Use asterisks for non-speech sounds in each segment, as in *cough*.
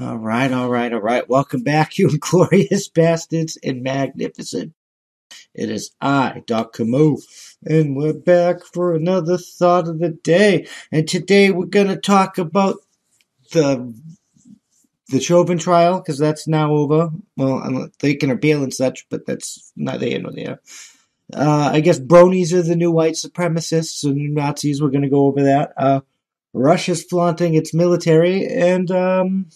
All right, all right, all right. Welcome back, *laughs* you glorious bastards and magnificent. It is I, Doc Comeau, and we're back for another thought of the day. And today we're going to talk about the the Chauvin trial because that's now over. Well, I'm thinking of bail and such, but that's not there nor there. Uh, I guess bronies are the new white supremacists and new Nazis. We're going to go over that. Uh, Russia's flaunting its military, and um,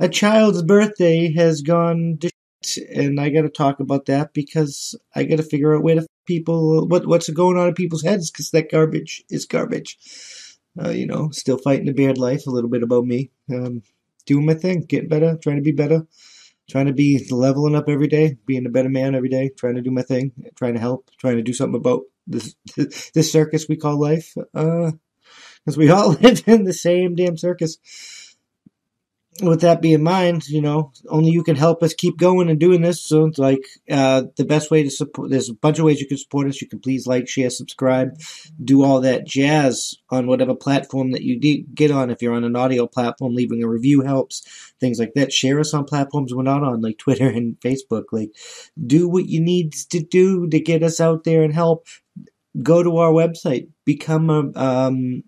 a child's birthday has gone to shit, and I got to talk about that because I got to figure out where the people what what's going on in people's heads because that garbage is garbage. Uh, you know, still fighting the bad life. A little bit about me, um, doing my thing, getting better, trying to be better, trying to be leveling up every day, being a better man every day, trying to do my thing, trying to help, trying to do something about this *laughs* this circus we call life. Uh, because we all *laughs* live in the same damn circus. With that being in mind, you know, only you can help us keep going and doing this. So it's like uh, the best way to support. There's a bunch of ways you can support us. You can please like, share, subscribe, do all that jazz on whatever platform that you de- get on. If you're on an audio platform, leaving a review helps. Things like that. Share us on platforms we're not on, like Twitter and Facebook. Like, do what you need to do to get us out there and help. Go to our website, become a um,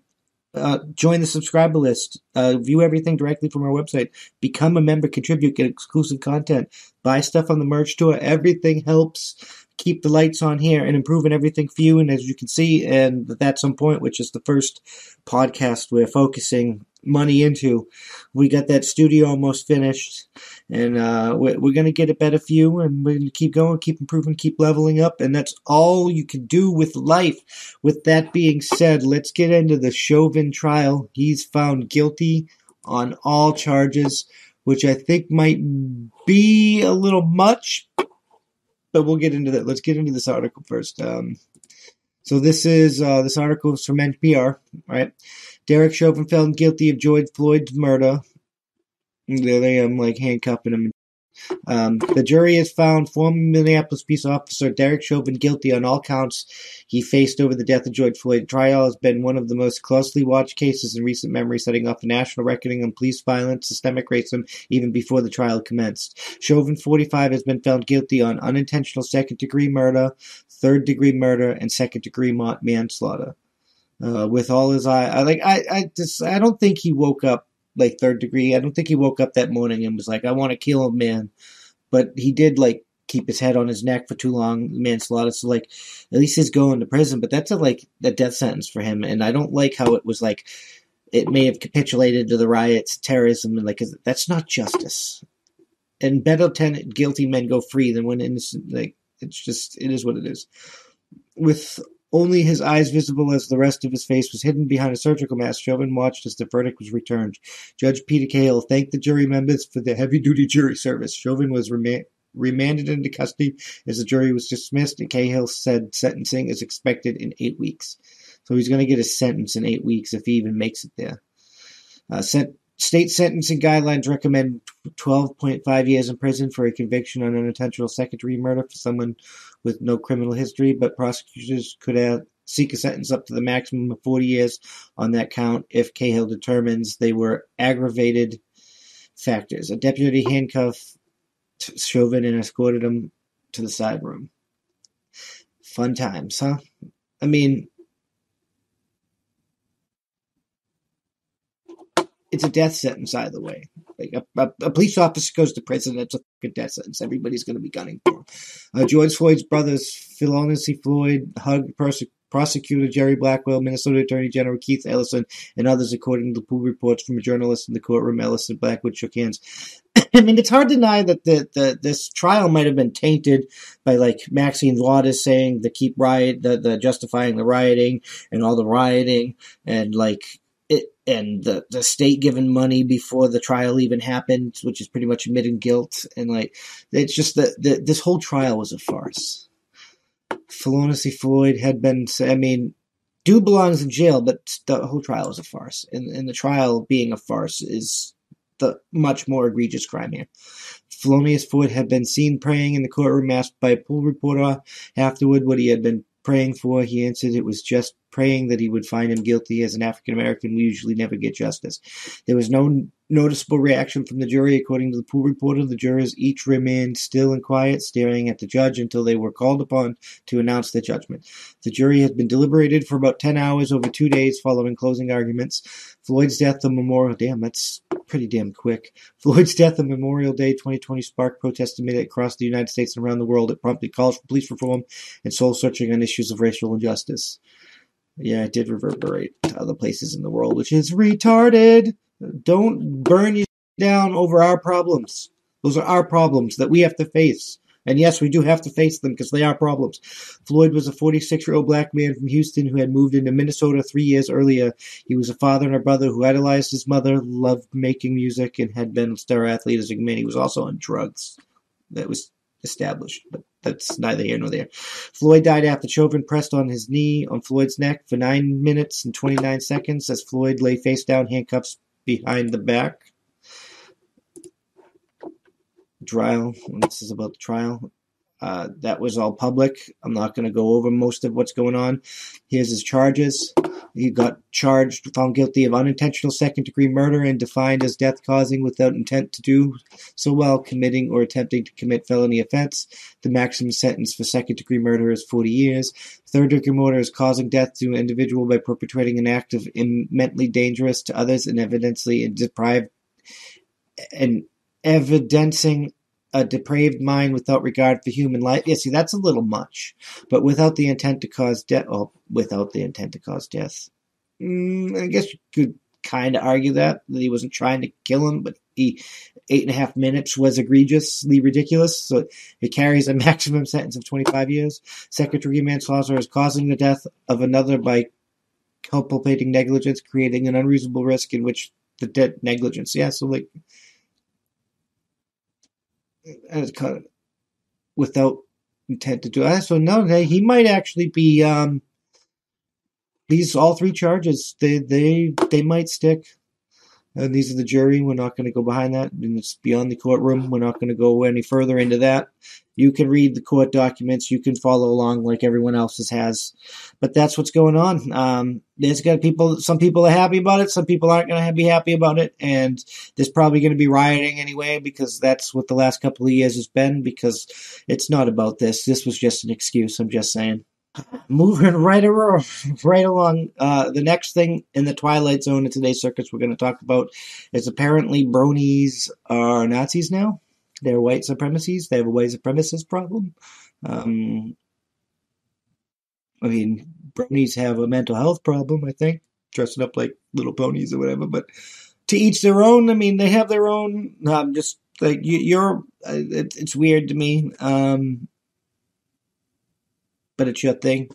uh, join the subscriber list, uh, view everything directly from our website, become a member, contribute, get exclusive content, buy stuff on the merch tour. Everything helps keep the lights on here and improving everything for you. And as you can see, and that's some point, which is the first podcast we're focusing money into. We got that studio almost finished, and uh, we're, we're going to get a better view, and we're going to keep going, keep improving, keep leveling up, and that's all you can do with life. With that being said, let's get into the Chauvin trial. He's found guilty on all charges, which I think might be a little much, but we'll get into that. Let's get into this article first. Um, so this is uh, this article is from NPR, right? Derek Chauvin found guilty of George Floyd's murder. There they am, like handcuffing him. Um, the jury has found former Minneapolis police officer Derek Chauvin guilty on all counts he faced over the death of George Floyd. The trial has been one of the most closely watched cases in recent memory, setting off a national reckoning on police violence, systemic racism, even before the trial commenced. Chauvin, 45, has been found guilty on unintentional second-degree murder, third-degree murder, and second-degree manslaughter uh, with all his eye. I like I I just I don't think he woke up like third degree. I don't think he woke up that morning and was like, I want to kill a man. But he did like keep his head on his neck for too long, manslaughter. So like, at least he's going to prison. But that's a like a death sentence for him. And I don't like how it was like. It may have capitulated to the riots, terrorism, and like that's not justice. And better ten guilty men go free than when innocent. Like it's just it is what it is. With only his eyes visible as the rest of his face was hidden behind a surgical mask. Chauvin watched as the verdict was returned. Judge Peter Cahill thanked the jury members for their heavy-duty jury service. Chauvin was rema- remanded into custody as the jury was dismissed, and Cahill said sentencing is expected in eight weeks. So he's going to get a sentence in eight weeks if he even makes it there. Uh, sent, State sentencing guidelines recommend 12.5 years in prison for a conviction on unintentional second-degree murder for someone with no criminal history, but prosecutors could have, seek a sentence up to the maximum of 40 years on that count if Cahill determines they were aggravated factors. A deputy handcuffed Chauvin and escorted him to the side room. Fun times, huh? I mean, it's a death sentence either way. Like a, a, a, police officer goes to prison, it's a death sentence. Everybody's going to be gunning for him. Uh, George Floyd's brothers, Philonise Floyd, hugged perse- prosecutor Jerry Blackwell, Minnesota Attorney General Keith Ellison, and others, according to the pool reports from a journalist in the courtroom. Ellison Blackwell shook hands. *clears throat* I mean, it's hard to deny that the, the this trial might have been tainted by like Maxine Waters saying the keep riot, the, the justifying the rioting and all the rioting, and like and the, the state giving money before the trial even happened, which is pretty much admitting guilt. And like, it's just that this whole trial was a farce. Philonise Floyd had been, I mean, dude belongs in jail, but the whole trial is a farce. And, and the trial being a farce is the much more egregious crime here. Philonise Floyd had been seen praying in the courtroom, asked by a pool reporter afterward what he had been praying for? He answered, It was just praying that he would find him guilty. As an African American, we usually never get justice. There was no noticeable reaction from the jury. According to the pool reporter, the jurors each remained still and quiet, staring at the judge until they were called upon to announce their judgment. The jury has been deliberated for about 10 hours over two days following closing arguments. Floyd's death on Memorial Damn, that's pretty damn quick. Floyd's death on Memorial Day 2020 sparked protests made across the United States and around the world. It promptly calls for police reform and soul searching on issues of racial injustice. Yeah, it did reverberate to other places in the world, which is retarded. Don't burn you down over our problems. Those are our problems that we have to face. And yes, we do have to face them because they are problems. Floyd was a 46 year old black man from Houston who had moved into Minnesota three years earlier. He was a father and a brother who idolized his mother, loved making music, and had been a star athlete as a man. He was also on drugs. That was established, but that's neither here nor there. Floyd died after Chauvin pressed on his knee on Floyd's neck for 9 minutes and 29 seconds as Floyd lay face down, handcuffs behind the back. Trial. This is about the trial. Uh, that was all public. I'm not going to go over most of what's going on. Here's his charges. He got charged, found guilty of unintentional second degree murder and defined as death causing without intent to do so while committing or attempting to commit felony offense. The maximum sentence for second degree murder is 40 years. Third degree murder is causing death to an individual by perpetrating an act of mentally dangerous to others and evidently deprived and evidencing a depraved mind without regard for human life. Yeah, see, that's a little much. But without the intent to cause death, well, without the intent to cause death. Mm, I guess you could kind of argue that, that he wasn't trying to kill him, but he eight and a half minutes was egregiously ridiculous. So it carries a *laughs* maximum sentence of 25 years. Degree manslaughter is causing the death of another by culpating negligence, creating an unreasonable risk in which the dead negligence. Yeah, so like kind of without intent to do that. So no, he might actually be. Um, these all three charges they they they might stick. And these are the jury. We're not going to go behind that. And it's beyond the courtroom. We're not going to go any further into that. You can read the court documents. You can follow along like everyone else's has. But that's what's going on. Um, there's got people. Some people are happy about it. Some people aren't going to be happy about it. And there's probably going to be rioting anyway because that's what the last couple of years has been. Because it's not about this. This was just an excuse. I'm just saying moving right around, right along. Uh, the next thing in the Twilight Zone in today's circus we're going to talk about is apparently bronies are Nazis now. They're white supremacies. They have a white supremacist problem. Um, I mean, bronies have a mental health problem, I think, dressing up like little ponies or whatever. But to each their own. I mean, they have their own. Um, just like you, are uh, it, it's weird to me. Um, but it's your thing.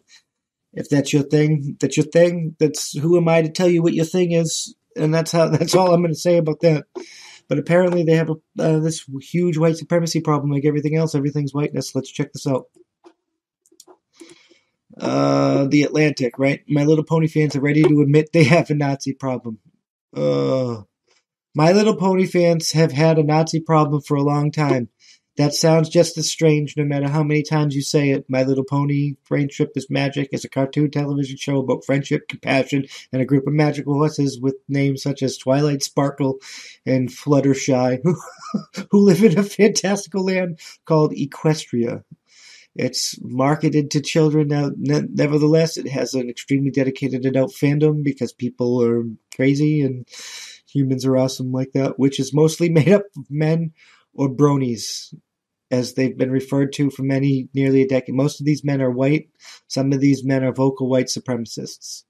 If that's your thing, that's your thing. That's who am I to tell you what your thing is? And that's how. *laughs* That's all I'm going to say about that. But apparently, they have a, uh, this huge white supremacy problem, like everything else. Everything's whiteness. Let's check this out. Uh, the Atlantic, right? My Little Pony fans are ready to admit they have a Nazi problem. Uh, My Little Pony fans have had a Nazi problem for a long time. That sounds just as strange no matter how many times you say it. My Little Pony, Friendship is Magic is a cartoon television show about friendship, compassion, and a group of magical horses with names such as Twilight Sparkle and Fluttershy, who *laughs* who live in a fantastical land called Equestria. It's marketed to children now. Nevertheless, it has an extremely dedicated adult fandom because people are crazy and humans are awesome like that, which is mostly made up of men or bronies as they've been referred to for many nearly a decade. Most of these men are white. Some of these men are vocal white supremacists.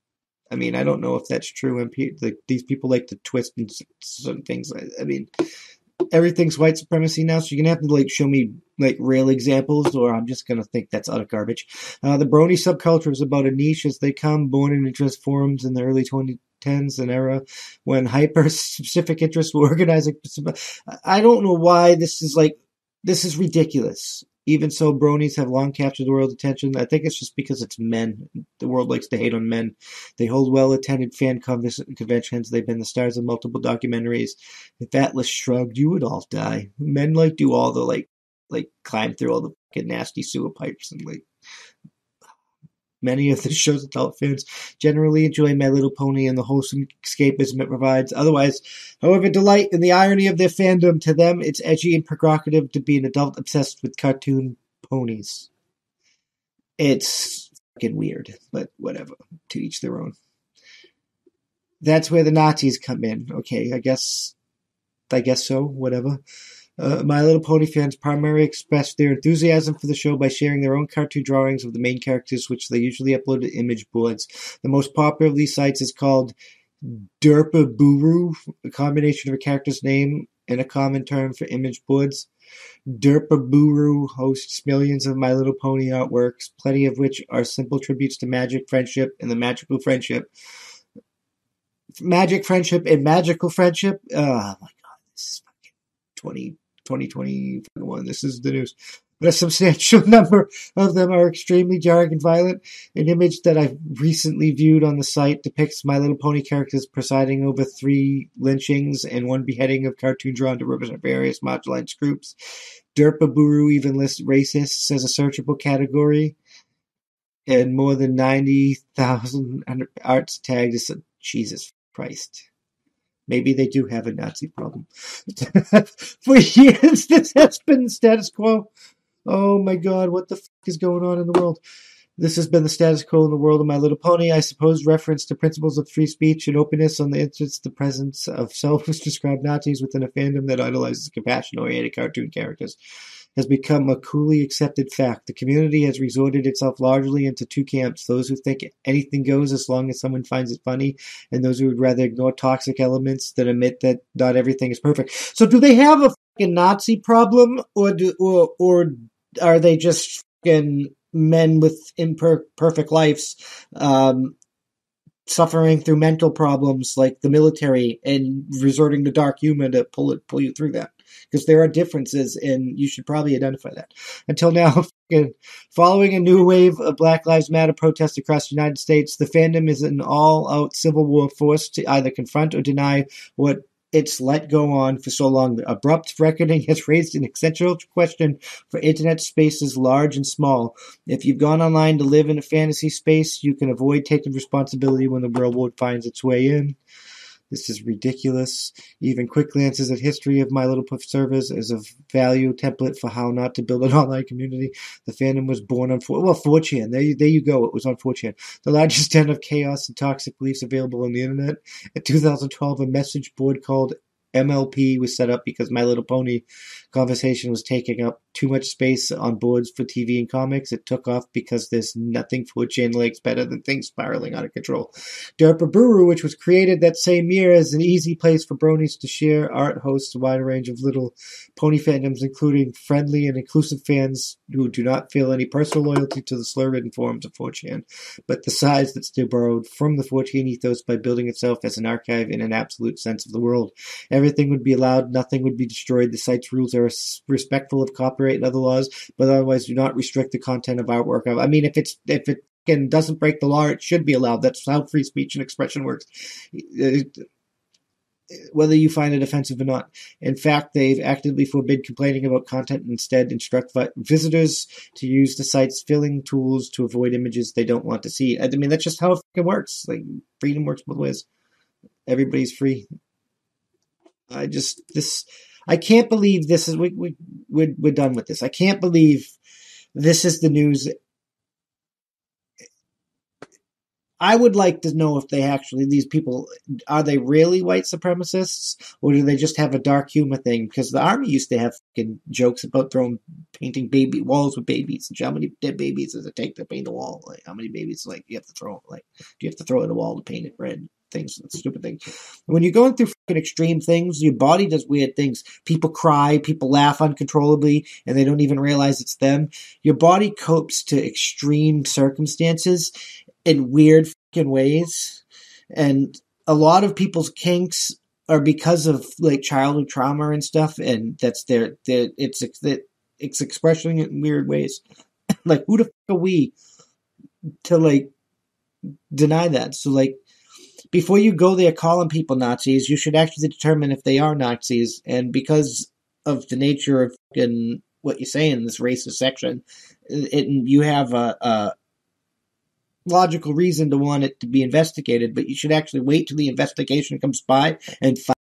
I mean, I don't know if that's true. And like, these people like to twist and some things. I, I mean, everything's white supremacy now, so you're gonna have to like show me like real examples, or I'm just gonna think that's utter garbage. Uh, the Brony subculture is about a niche as they come, born in interest forums in the early 2010s, an era when hyper *laughs* specific interests were organizing. I don't know why this is like this is ridiculous. Even so, bronies have long captured the world's attention. I think it's just because it's men. The world likes to hate on men. They hold well attended fan conventions. They've been the stars of multiple documentaries. If Atlas shrugged, you would all die. Men like do all the like like climb through all the fucking nasty sewer pipes and like Many of the *laughs* show's adult fans generally enjoy My Little Pony and the wholesome escapism it provides. Otherwise, however, delight in the irony of their fandom. To them, it's edgy and provocative to be an adult obsessed with cartoon ponies. It's fucking weird, but whatever. To each their own. That's where the Nazis come in. Okay, I guess, I guess so. Whatever. Uh, My Little Pony fans primarily express their enthusiasm for the show by sharing their own cartoon drawings of the main characters, which they usually upload to image boards. The most popular of these sites is called Derpibooru, a combination of a character's name and a common term for image boards. Derpibooru hosts millions of My Little Pony artworks, plenty of which are simple tributes to magic, friendship, and the magical friendship. Magic, friendship, and magical friendship. Oh my god, this is fucking 20, 2021. This is the news. But a substantial *laughs* number of them are extremely jarring and violent. An image that I recently viewed on the site depicts My Little Pony characters presiding over three lynchings and one beheading of cartoon drawn to represent various marginalized groups. Derpibooru even lists racists as a searchable category, and more than 90,000 arts tagged as Jesus Christ. Maybe they do have a Nazi problem. *laughs* For years, this has been the status quo. Oh my god, what the fuck is going on in the world? This has been the status quo in the world of My Little Pony. I suppose reference to principles of free speech and openness on the internet, the presence of self-described Nazis within a fandom that idolizes compassion-oriented cartoon characters has become a coolly accepted fact. The community has resorted itself largely into two camps those who think anything goes as long as someone finds it funny, and those who would rather ignore toxic elements that admit that not everything is perfect. So, do they have a fucking Nazi problem, or, do, or, or are they just fucking men with imperfect lives? Um, suffering through mental problems like the military and resorting to dark humor to pull it pull you through that because there are differences and you should probably identify that. Until now, *laughs* following a new wave of Black Lives Matter protests across the United States, the fandom is an all out civil war force to either confront or deny what it's let go on for so long. The abrupt reckoning *laughs* has raised an essential question for internet spaces large and small. If you've gone online to live in a fantasy space, you can avoid taking responsibility when the real world finds its way in. This is ridiculous. Even quick glances at history of My Little Puff servers as a value template for how not to build an *laughs* online community. The fandom was born on well 4chan. There you, there you go. It was on 4chan. The largest den of chaos and toxic beliefs available on the internet. In 2012, a message board called MLP was set up because My Little Pony conversation was taking up too much space on boards for TV and comics. It took off because there's nothing for chain legs better than things spiraling out of control. Derpibooru, which was created that same year is an easy place for bronies to share art, hosts a wide range of little pony fandoms, including friendly and inclusive fans who do not feel any personal loyalty to the slur-ridden forms of 4chan, but the size that still borrowed from the 4chan ethos by building itself as an archive in an absolute sense of the world. Everything would be allowed, nothing would be destroyed. The site's rules are respectful of copyright and other laws, but otherwise do not restrict the content of artwork. I mean, if it's if it and doesn't break the law, it should be allowed. That's how free speech and expression works. Uh, whether you find it offensive or not. In fact, they've actively forbid complaining about content and instead instruct visitors to use the site's filling tools to avoid images they don't want to see. I mean, that's just how it works. Like, freedom works both ways. Everybody's free. I just, this, I can't believe this is we we we're, we're done with this. I can't believe this is the news. I would like to know if they actually these people are they really white supremacists or do they just have a dark humor thing? Because the army used to have fucking jokes about throwing painting baby walls with babies. And how many dead babies does it take to paint a wall? Like how many babies like you have to throw like do you have to throw at a wall to paint it red? Things, stupid things. When you're going through fucking extreme things, your body does weird things. People cry, people laugh uncontrollably, and they don't even realize it's them. Your body copes to extreme circumstances in weird fucking ways. And a lot of people's kinks are because of like childhood trauma and stuff, and that's their, their it's it's expressing it in weird ways. *coughs* like who the fuck are we to like deny that? So like before you go there calling people Nazis, you should actually determine if they are Nazis. And because of the nature of what you say in this racist section, it, you have a, a logical reason to want it to be investigated, but you should actually wait till the investigation comes by and find